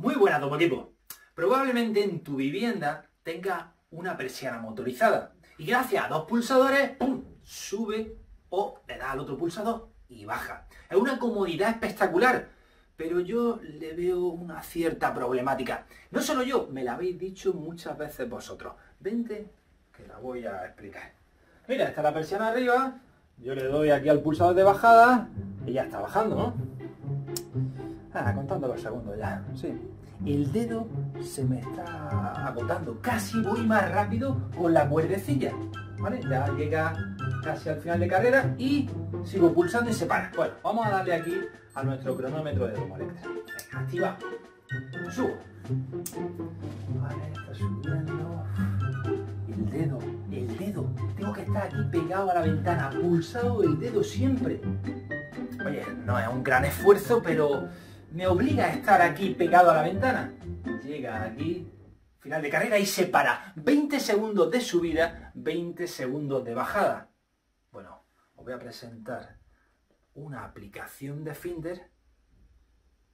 Muy buena, todo equipo. Probablemente en tu vivienda tenga una persiana motorizada y gracias a dos pulsadores, ¡pum!, sube o le da al otro pulsador y baja. Es una comodidad espectacular, pero yo le veo una cierta problemática. No solo yo, me la habéis dicho muchas veces vosotros. Vente, que la voy a explicar. Mira, está la persiana arriba, yo le doy aquí al pulsador de bajada y ya está bajando, ¿no? Ah, contando los segundos ya, sí. El dedo se me está agotando. Casi voy más rápido con la cuerdecilla. ¿Vale? Ya llega casi al final de carrera y sigo pulsando y se para. Bueno, vamos a darle aquí a nuestro cronómetro de Domo activa. Subo. Vale, está subiendo. El dedo, el dedo. Tengo que estar aquí pegado a la ventana, pulsado el dedo siempre. Oye, no es un gran esfuerzo, pero me obliga a estar aquí pegado a la ventana. Llega aquí, final de carrera y se para. 20 segundos de subida, 20 segundos de bajada. Bueno, os voy a presentar una aplicación de Finder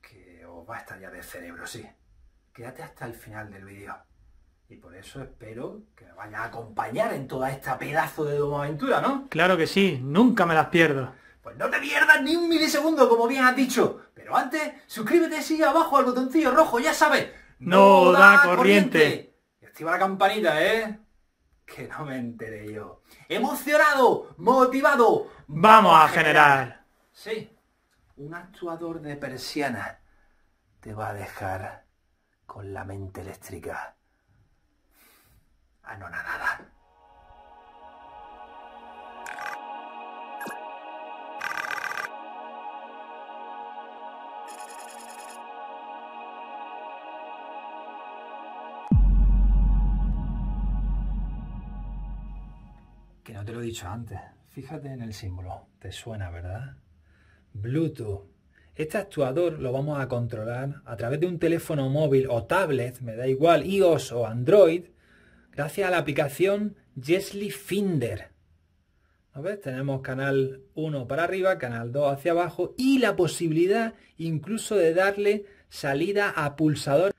que os va a estallar el cerebro, sí. Quédate hasta el final del vídeo. Y por eso espero que me vaya a acompañar en toda esta pedazo de Aventura, ¿no? Claro que sí, nunca me las pierdo. No te pierdas ni un milisegundo, como bien has dicho. Pero antes, suscríbete sigue abajo al botoncillo rojo, ya sabes. No, da, corriente. Y activa la campanita, ¿eh? Que no me enteré yo. Emocionado, motivado. Vamos a generar. Sí, un actuador de persiana te va a dejar con la mente eléctrica anonadada. Te lo he dicho antes. Fíjate en el símbolo. Te suena, ¿verdad? Bluetooth. Este actuador lo vamos a controlar a través de un teléfono móvil o tablet, me da igual, iOS o Android, gracias a la aplicación Jesly Finder. ¿No ves? Tenemos canal 1 para arriba, canal 2 hacia abajo y la posibilidad incluso de darle salida a pulsador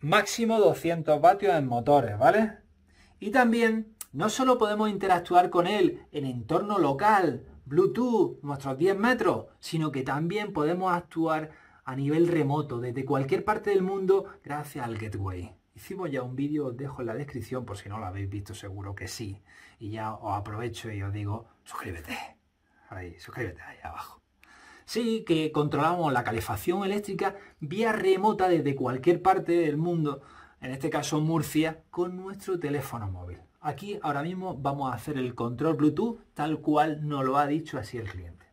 máximo 200 vatios en motores, ¿vale? Y también no solo podemos interactuar con él en entorno local, Bluetooth, nuestros 10 metros, sino que también podemos actuar a nivel remoto, desde cualquier parte del mundo, gracias al Gateway. Hicimos ya un vídeo, os dejo en la descripción por si no lo habéis visto, seguro que sí. Y ya os aprovecho y os digo, suscríbete. Ahí, suscríbete ahí abajo. Sí, que controlamos la calefacción eléctrica vía remota desde cualquier parte del mundo, en este caso Murcia, con nuestro teléfono móvil. Aquí ahora mismo vamos a hacer el control Bluetooth tal cual nos lo ha dicho así el cliente.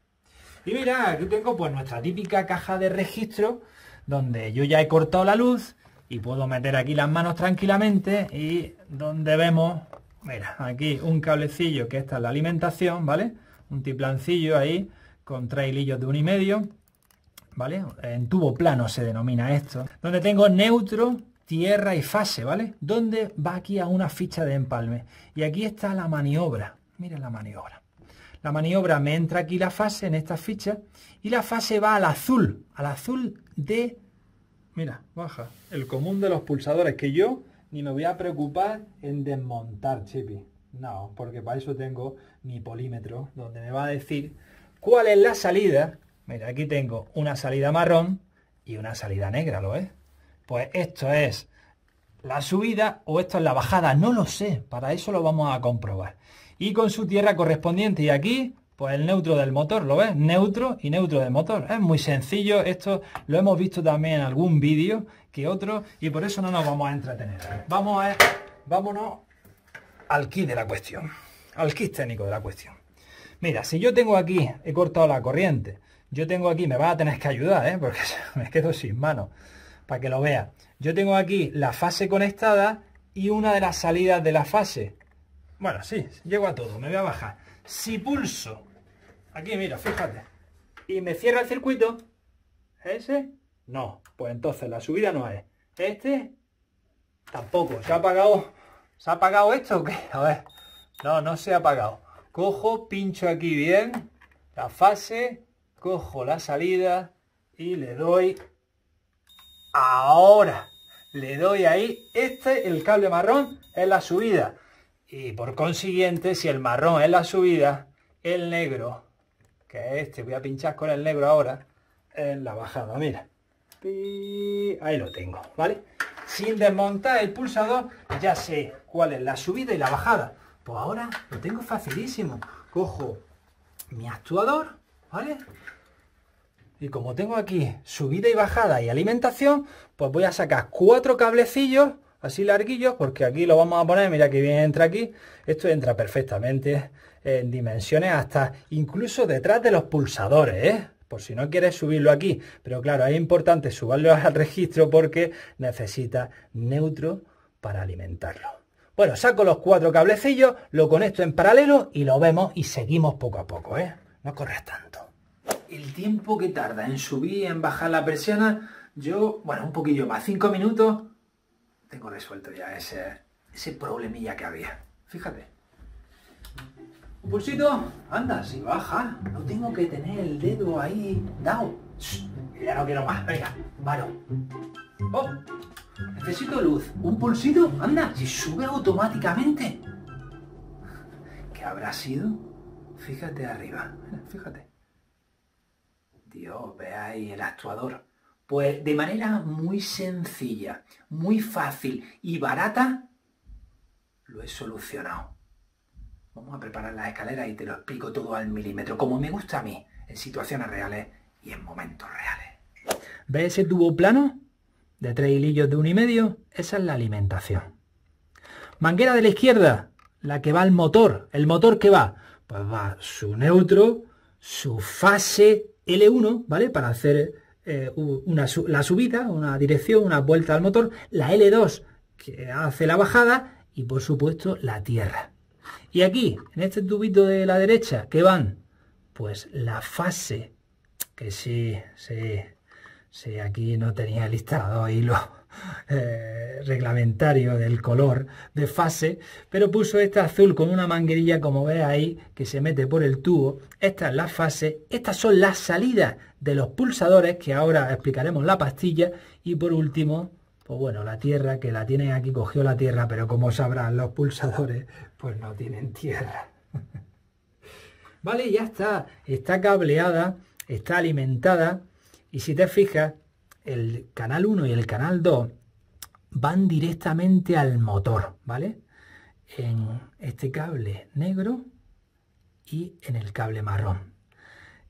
Y mira, aquí tengo pues nuestra típica caja de registro donde yo ya he cortado la luz y puedo meter aquí las manos tranquilamente y donde vemos, mira, aquí un cablecillo que esta es la alimentación, ¿vale? Un tiplancillo ahí con tres hilillos de un y medio, ¿vale? En tubo plano se denomina esto. Donde tengo neutro, tierra y fase, ¿vale? Donde va aquí a una ficha de empalme. Y aquí está la maniobra. Miren la maniobra. La maniobra me entra aquí la fase en esta ficha y la fase va al azul, al azul de... Mira, baja. El común de los pulsadores que yo ni me voy a preocupar en desmontar, Chipi. No, porque para eso tengo mi polímetro, donde me va a decir cuál es la salida. Mira, aquí tengo una salida marrón y una salida negra, ¿lo ves? Pues esto es la subida o esto es la bajada, no lo sé, para eso lo vamos a comprobar. Y con su tierra correspondiente y aquí, pues el neutro del motor, ¿lo ves? Neutro y neutro del motor. Es muy sencillo, esto lo hemos visto también en algún vídeo que otro y por eso no nos vamos a entretener. Vamos a, vámonos al kit de la cuestión, al kit técnico de la cuestión. Mira, si yo tengo aquí, he cortado la corriente, yo tengo aquí, me vas a tener que ayudar, ¿eh? porque me quedo sin mano para que lo vea. Yo tengo aquí la fase conectada y una de las salidas de la fase. Bueno, sí, llego a todo, me voy a bajar. Si pulso, aquí mira, fíjate, y me cierra el circuito, ¿ese? No, pues entonces la subida no es. Este, tampoco. ¿Se ha apagado? ¿Se ha apagado esto o qué? A ver, no, no se ha apagado. Cojo, pincho aquí bien, la fase, cojo la salida y le doy Ahora le doy ahí, este, el cable marrón, es la subida. Y por consiguiente, si el marrón es la subida, el negro, que es este, voy a pinchar con el negro ahora, en la bajada, mira. Ahí lo tengo, ¿vale? Sin desmontar el pulsador, ya sé cuál es la subida y la bajada. Pues ahora lo tengo facilísimo. Cojo mi actuador, ¿vale? Y como tengo aquí subida y bajada y alimentación, pues voy a sacar cuatro cablecillos así larguillos, porque aquí lo vamos a poner, mira que bien entra aquí, esto entra perfectamente en dimensiones hasta incluso detrás de los pulsadores, ¿eh? por si no quieres subirlo aquí, pero claro, es importante subirlo al registro porque necesita neutro para alimentarlo. Bueno, saco los cuatro cablecillos, lo conecto en paralelo y lo vemos y seguimos poco a poco, ¿eh? No corres tanto. El tiempo que tarda en subir y en bajar la persiana, yo, bueno, un poquillo más, cinco minutos, tengo resuelto ya ese, ese problemilla que había. Fíjate. Un pulsito, anda, si baja, no tengo que tener el dedo ahí dado. ya no quiero más, venga, varo. Oh, necesito luz. Un pulsito, anda, si sube automáticamente. ¿Qué habrá sido? Fíjate arriba, fíjate. Dios, ve ahí el actuador. Pues de manera muy sencilla, muy fácil y barata, lo he solucionado. Vamos a preparar las escaleras y te lo explico todo al milímetro, como me gusta a mí, en situaciones reales y en momentos reales. ¿Ves ese tubo plano? De tres hilillos de uno y medio, esa es la alimentación. Manguera de la izquierda, la que va al motor. ¿El motor que va? Pues va su neutro, su fase L1, ¿vale? Para hacer eh, una, la subida, una dirección, una vuelta al motor, la L2 que hace la bajada y por supuesto la tierra. Y aquí, en este tubito de la derecha, ¿qué van? Pues la fase, que sí, sí, sí, aquí no tenía listado ahí lo eh, reglamentario del color de fase, pero puso este azul con una manguerilla, como ve ahí, que se mete por el tubo. Esta es la fase, estas son las salidas de los pulsadores, que ahora explicaremos la pastilla, y por último, pues bueno, la tierra, que la tienen aquí, cogió la tierra, pero como sabrán, los pulsadores, pues no tienen tierra. vale, ya está, está cableada, está alimentada, y si te fijas, el canal 1 y el canal 2 van directamente al motor, ¿vale? En este cable negro y en el cable marrón.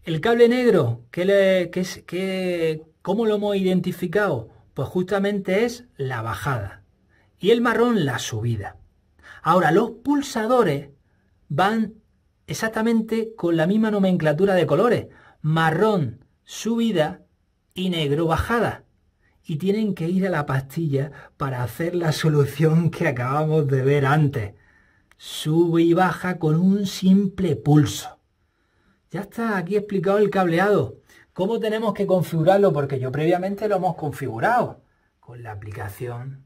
El cable negro, ¿qué qué, ¿cómo lo hemos identificado? Pues justamente es la bajada y el marrón la subida. Ahora, los pulsadores van exactamente con la misma nomenclatura de colores. Marrón subida y negro bajada. Y tienen que ir a la pastilla para hacer la solución que acabamos de ver antes. Sube y baja con un simple pulso. Ya está aquí explicado el cableado. ¿Cómo tenemos que configurarlo? Porque yo previamente lo hemos configurado con la aplicación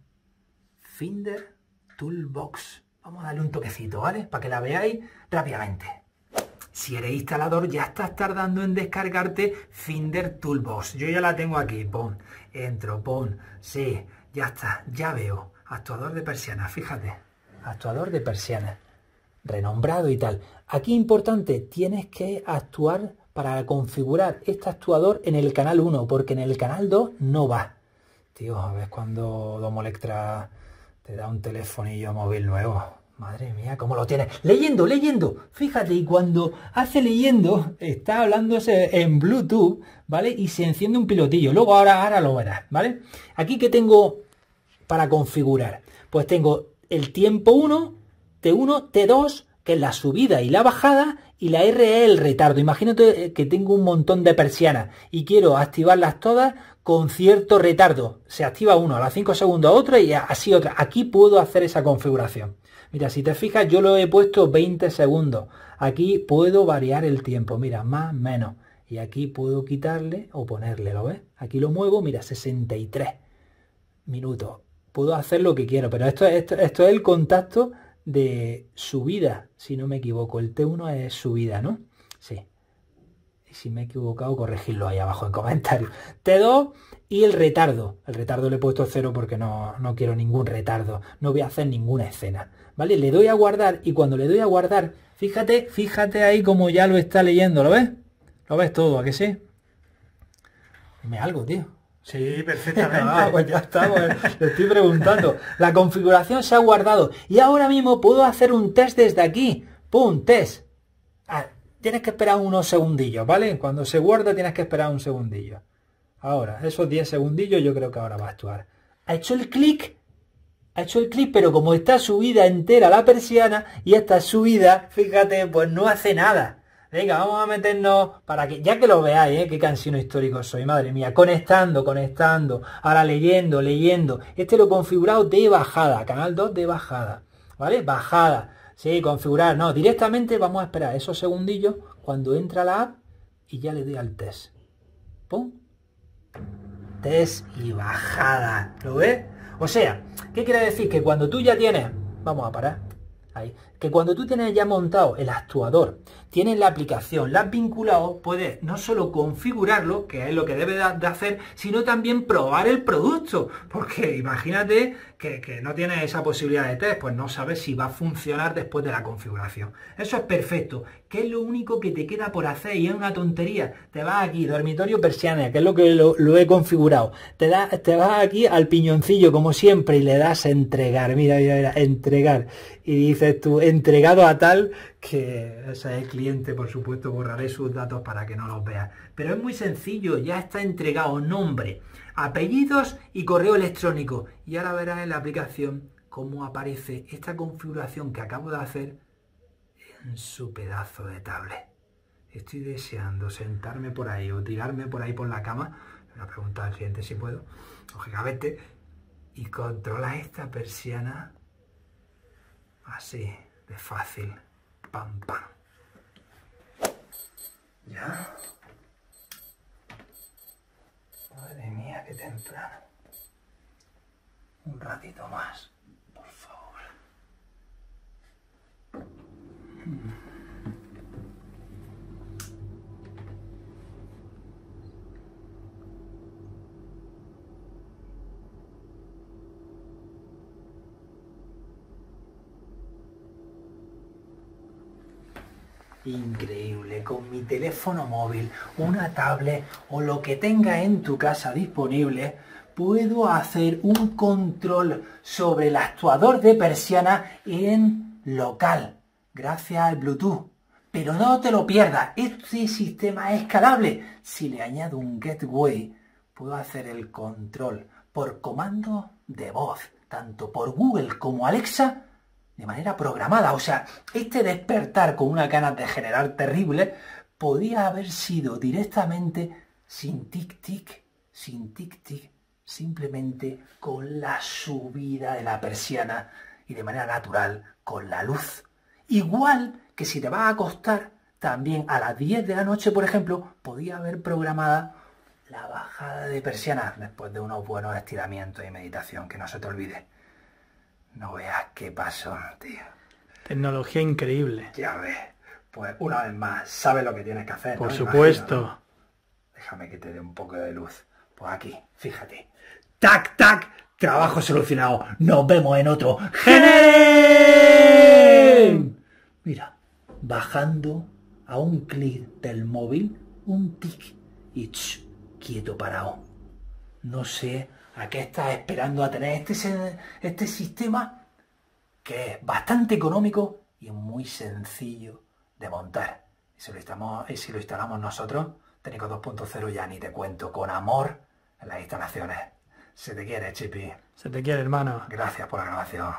Finder Toolbox. Vamos a darle un toquecito, ¿vale? Para que la veáis rápidamente. Si eres instalador ya estás tardando en descargarte Finder Toolbox. Yo ya la tengo aquí. Pon, entro, pon. Sí, ya está, ya veo. Actuador de persiana, fíjate. Actuador de persiana renombrado y tal. Aquí importante, tienes que actuar para configurar este actuador en el canal 1, porque en el canal 2 no va. Tío, a ver cuando Domo Electra te da un telefonillo móvil nuevo. Madre mía, ¿cómo lo tienes? Leyendo, leyendo. Fíjate, y cuando hace leyendo, está hablándose en Bluetooth, ¿vale? Y se enciende un pilotillo. Luego ahora, ahora lo verás, ¿vale? Aquí que tengo para configurar. Pues tengo el tiempo 1, T1, T2, que es la subida y la bajada, y la R es el retardo. Imagínate que tengo un montón de persianas y quiero activarlas todas con cierto retardo. Se activa uno a las 5 segundos otra y así otra. Aquí puedo hacer esa configuración. Mira, si te fijas, yo lo he puesto 20 segundos. Aquí puedo variar el tiempo. Mira, más, menos. Y aquí puedo quitarle o ponerle, ¿lo ves? Aquí lo muevo, mira, 63 minutos. Puedo hacer lo que quiero, pero esto, esto, esto es el contacto de subida, si no me equivoco. El T1 es subida, ¿no? Sí. Y si me he equivocado, corregirlo ahí abajo en comentarios. T2 y el retardo. El retardo le he puesto cero porque no, no quiero ningún retardo. No voy a hacer ninguna escena. ¿Vale? Le doy a guardar y cuando le doy a guardar, fíjate, fíjate ahí como ya lo está leyendo. ¿Lo ves? ¿Lo ves todo? ¿A que sí? Dime algo, tío. Sí, perfectamente. Ah, pues ya está, pues, le estoy preguntando. La configuración se ha guardado y ahora mismo puedo hacer un test desde aquí. ¡Pum! Test. Ah, tienes que esperar unos segundillos, ¿vale? Cuando se guarda tienes que esperar un segundillo. Ahora, esos 10 segundillos yo creo que ahora va a actuar. Ha hecho el clic, ha hecho el clic, pero como está subida entera la persiana y está subida, fíjate, pues no hace nada. Venga, vamos a meternos para que, ya que lo veáis, ¿eh? qué cansino histórico soy, madre mía, conectando, conectando, ahora leyendo, leyendo. Este lo he configurado de bajada, canal 2 de bajada, ¿vale? Bajada, sí, configurar, no, directamente vamos a esperar esos segundillos cuando entra la app y ya le doy al test. ¡Pum! Test y bajada, ¿lo ves? O sea, ¿qué quiere decir? Que cuando tú ya tienes, vamos a parar, ahí, que cuando tú tienes ya montado el actuador, tienes la aplicación, la has vinculado, puedes no solo configurarlo, que es lo que debe de hacer, sino también probar el producto. Porque imagínate que, no tienes esa posibilidad de test, pues no sabes si va a funcionar después de la configuración. Eso es perfecto. ¿Qué es lo único que te queda por hacer? Y es una tontería. Te vas aquí, dormitorio persiana, que es lo que lo, he configurado. Te, da, te vas aquí al piñoncillo, como siempre, y le das entregar. Mira, mira, mira, entregar. Y dices tú, entregado a tal que ese cliente, por supuesto, borraré sus datos para que no los vea. Pero es muy sencillo, ya está entregado nombre, apellidos y correo electrónico. Y ahora verás en la aplicación cómo aparece esta configuración que acabo de hacer en su pedazo de tablet. Estoy deseando sentarme por ahí o tirarme por ahí por la cama. Me ha preguntado al cliente si puedo, lógicamente, y controla esta persiana así de fácil. Pam, pam. ¿Ya? Madre mía, qué temprano. Un ratito más, por favor. Increíble con mi teléfono móvil, una tablet o lo que tenga en tu casa disponible, puedo hacer un control sobre el actuador de persiana en local, gracias al Bluetooth. Pero no te lo pierdas, este sistema es escalable. Si le añado un gateway, puedo hacer el control por comando de voz, tanto por Google como Alexa, de manera programada. O sea, este despertar con una ganas de generar terrible podía haber sido directamente sin tic-tic, sin tic-tic, simplemente con la subida de la persiana y de manera natural con la luz. Igual que si te vas a acostar, también a las 10 de la noche, por ejemplo, podía haber programada la bajada de persiana después de unos buenos estiramientos y meditación, que no se te olvide. No veas qué pasó, tío. Tecnología increíble. Ya ves. Pues una vez más, sabes lo que tienes que hacer. Por supuesto. Déjame que te dé un poco de luz. Pues aquí, fíjate. ¡Tac, tac! Trabajo solucionado. Nos vemos en otro. ¡Generen! Mira, bajando a un clic del móvil, un tic y quieto parado. No sé ¿A qué estás esperando a tener este, este sistema que es bastante económico y muy sencillo de montar? Y si lo instalamos, si lo instalamos nosotros, Técnico 2.0 ya ni te cuento, con amor en las instalaciones. Se te quiere, Chipi. Se te quiere, hermano. Gracias por la grabación.